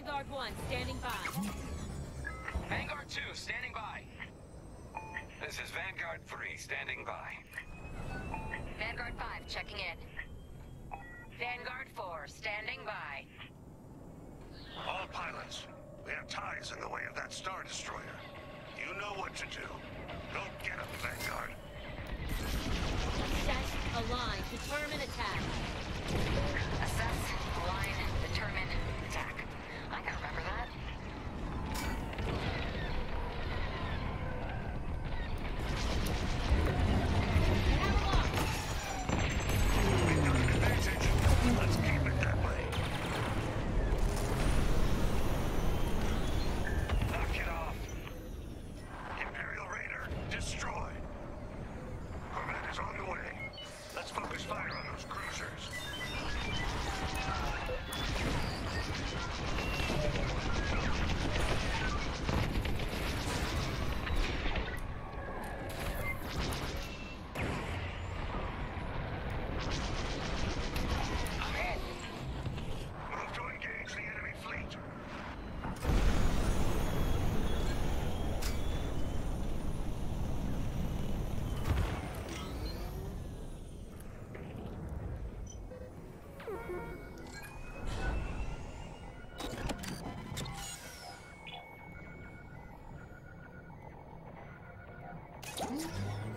Vanguard 1, standing by. Vanguard 2, standing by. This is Vanguard 3, standing by. Vanguard 5, checking in. Vanguard 4, standing by. All pilots, we have TIEs in the way of that Star Destroyer. You know what to do. Go get him, Vanguard. Set, align, determine attack. Hmm?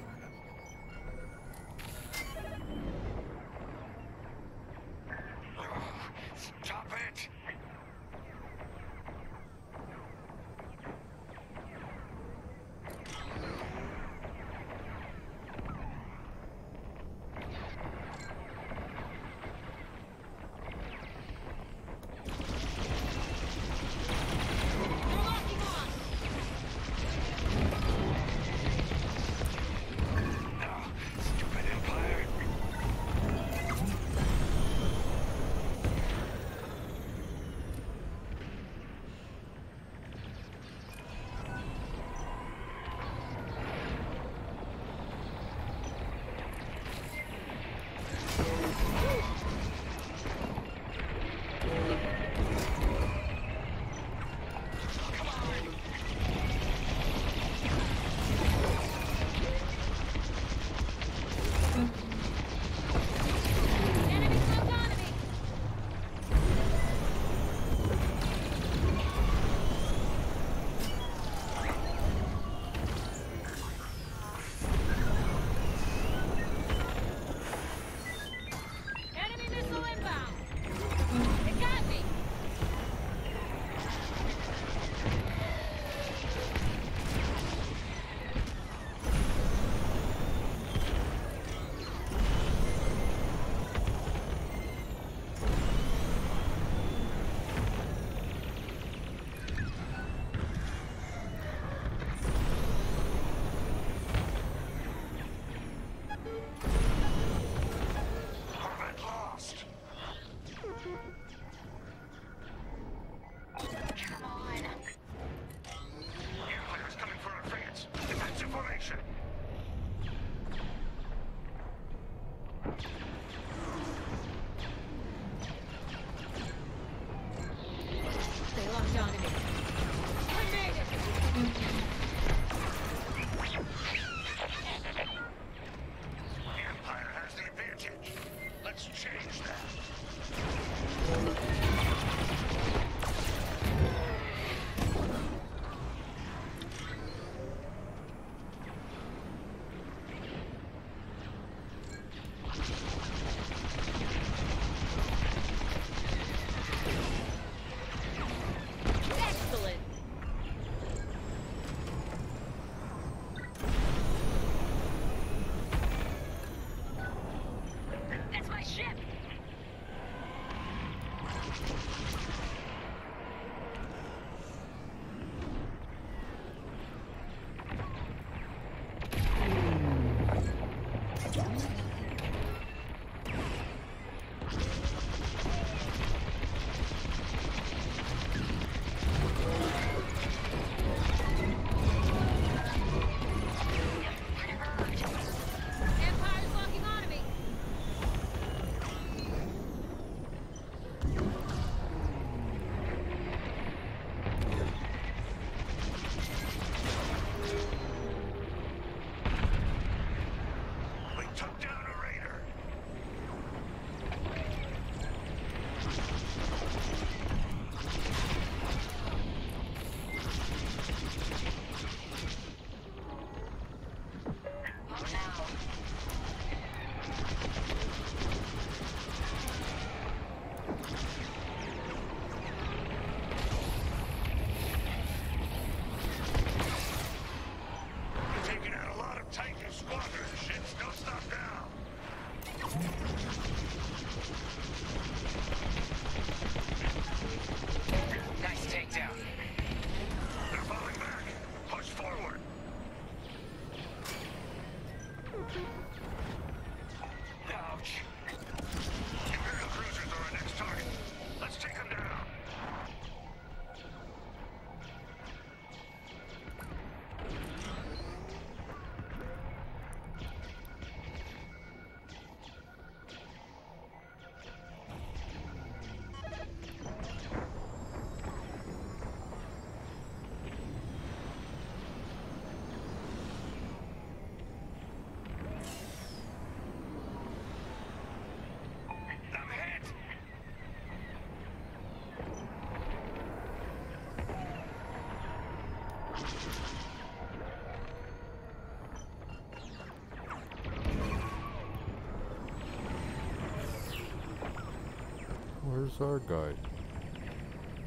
Where's our guy?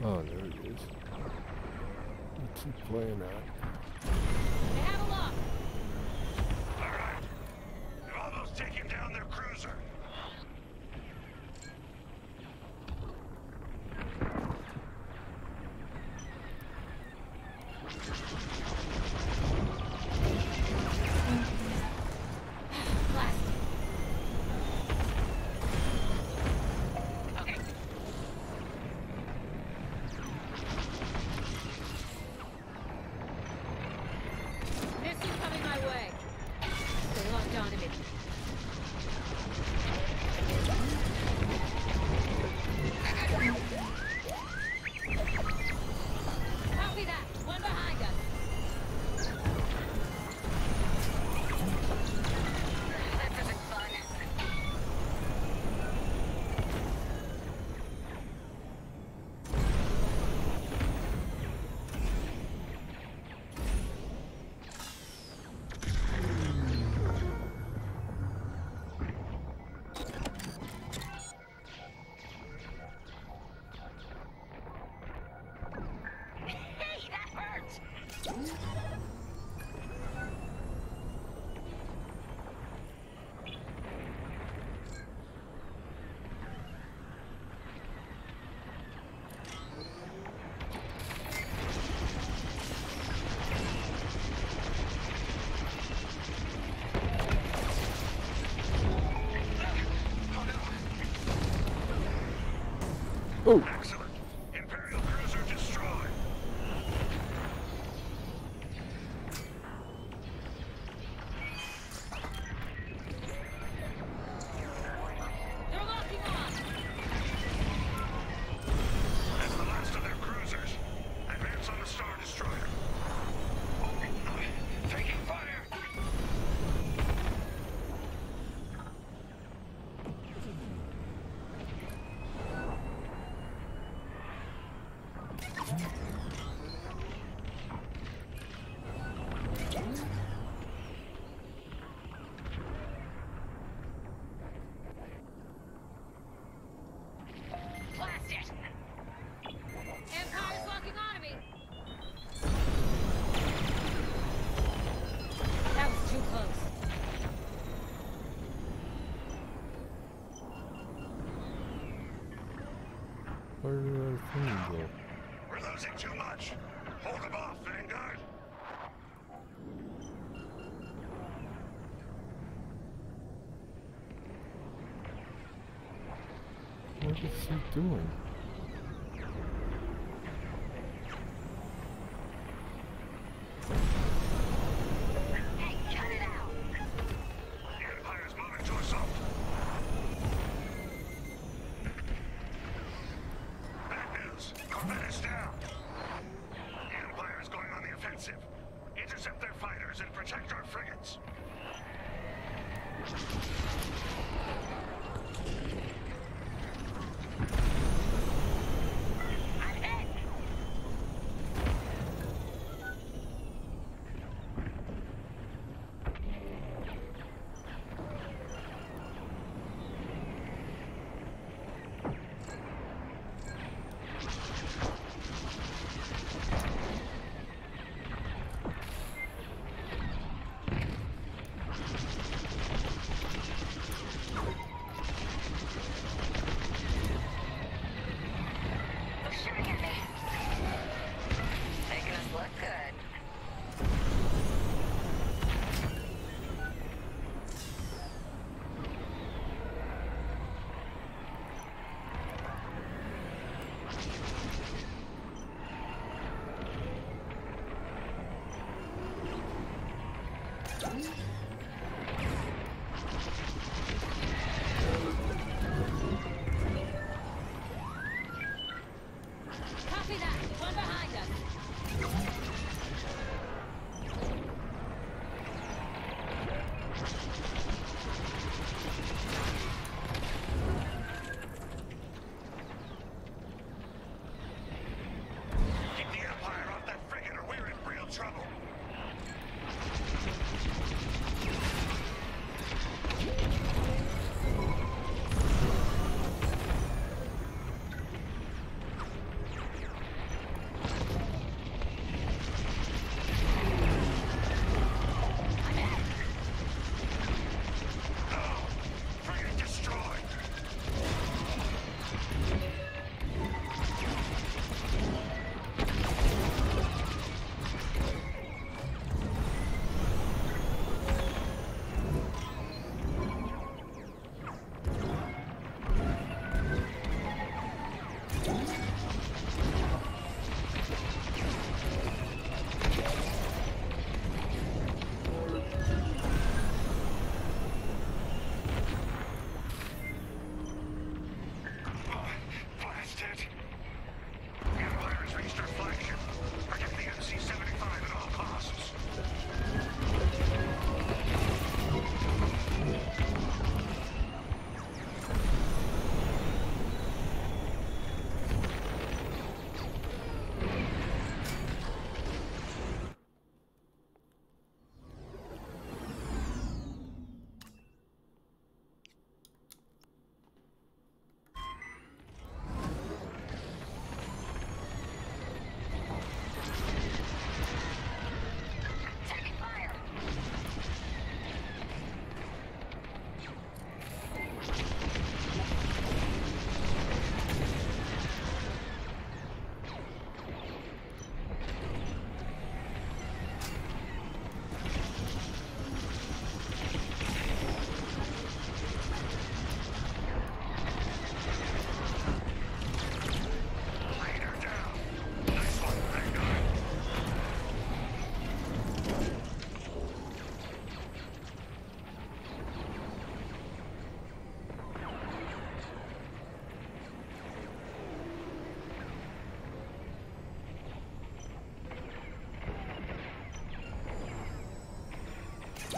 Oh, there he is. What's he playing at? Ooh. We're losing too much. Hold them off, Vanguard. What is he doing? one.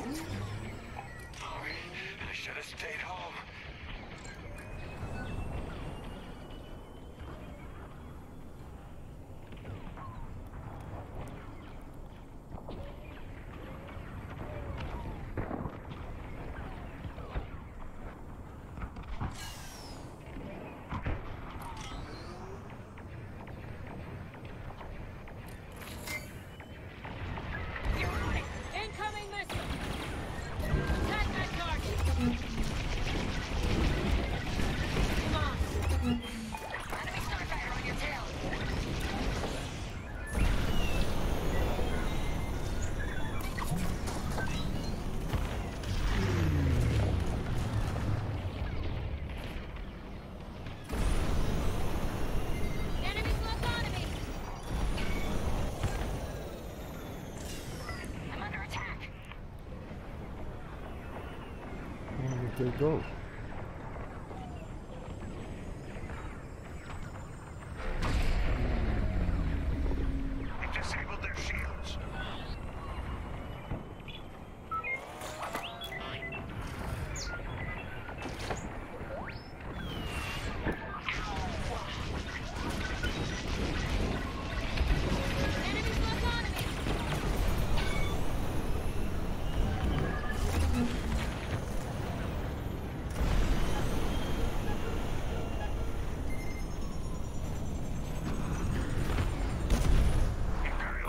Mm-hmm. Go?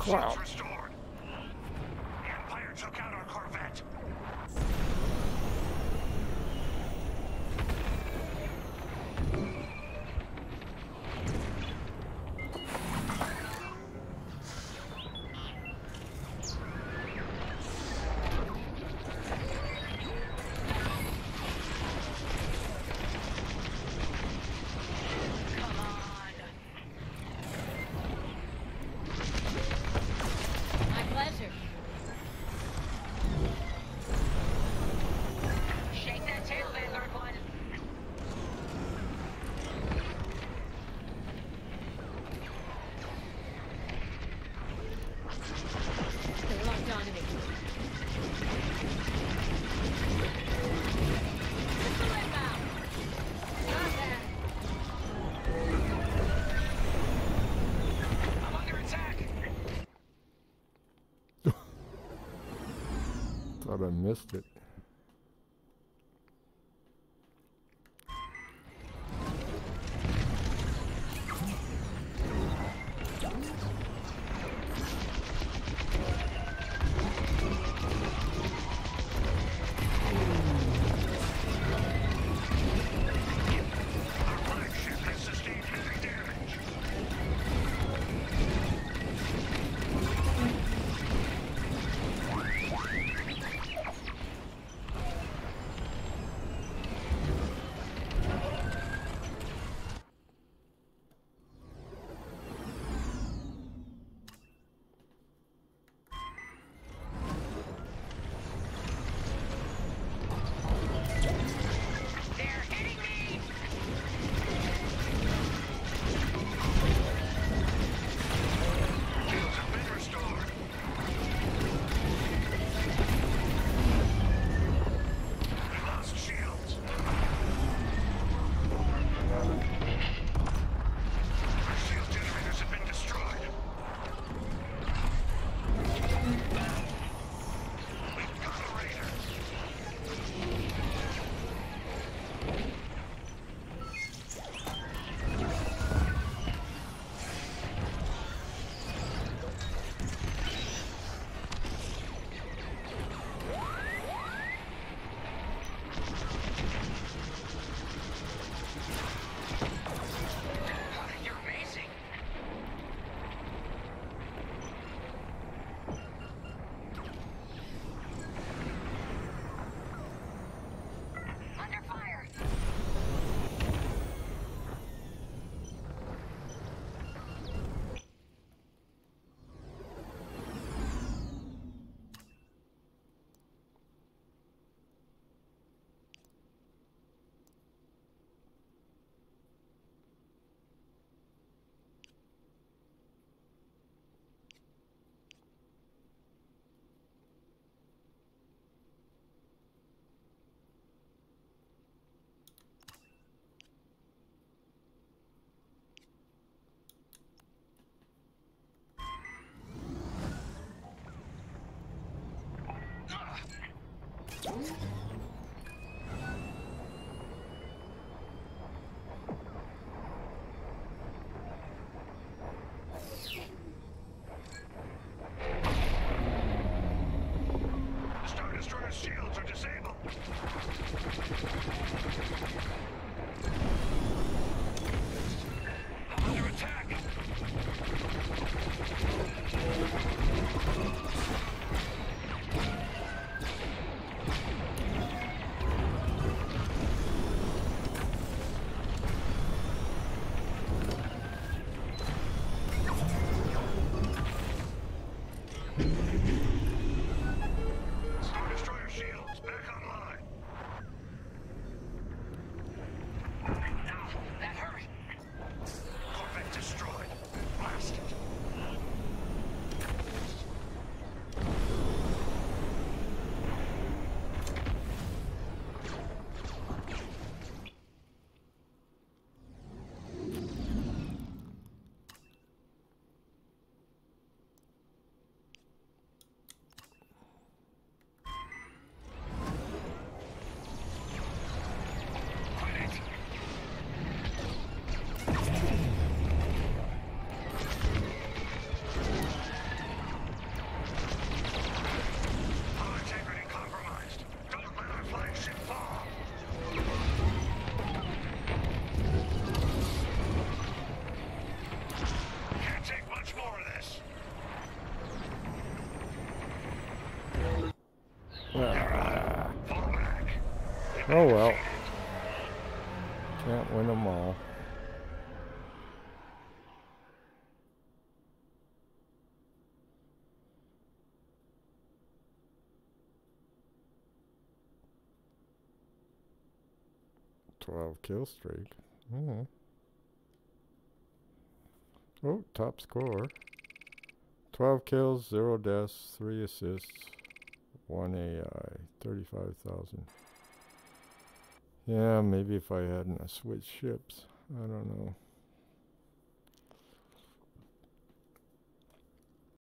Imperial I missed it. Oh well. Can't win them all. Twelve kill streak. Mhm. Oh, top score. Twelve kills, zero deaths, three assists, one AI, thirty-five thousand. Yeah, maybe if I hadn't switched ships. I don't know.